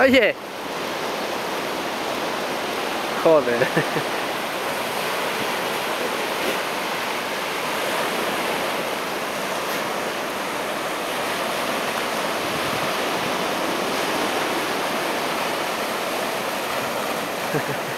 Oye. Joder. Ha ha ha.